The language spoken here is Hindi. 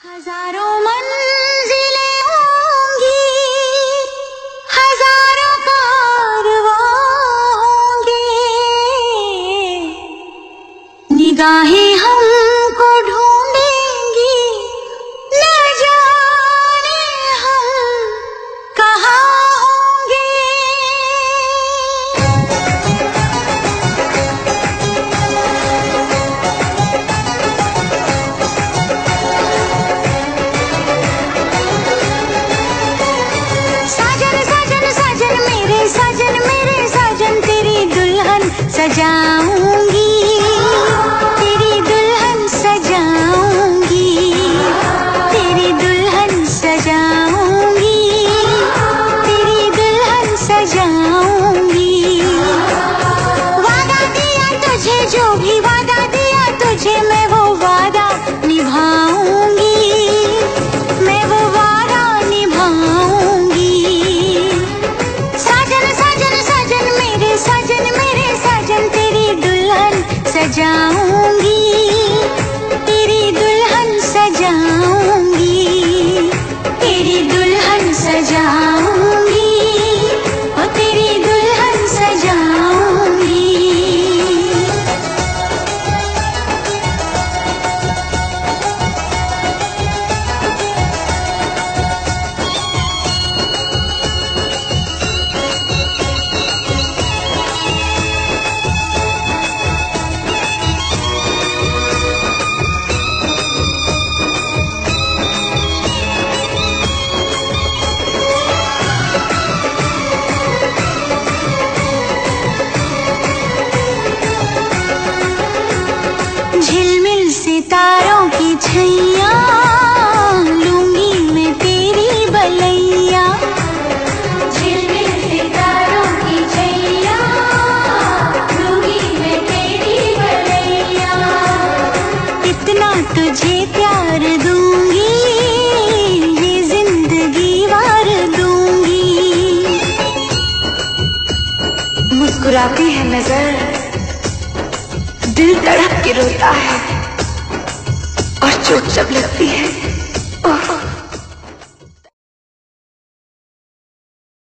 हज़ारों मंजिलें होंगी हज़ारों निगाहें हमको होंगी झिलमिल सितारों की छैया लूँगी मैं तेरी बलैया। झिलमिल सितारों की छैया लूँगी मैं तेरी बलैया। इतना तुझे प्यार दूँगी ये ज़िंदगी वार दूँगी। मुस्कुराती है नज़र। दिल तड़प के रोता है और चोट जब लगती है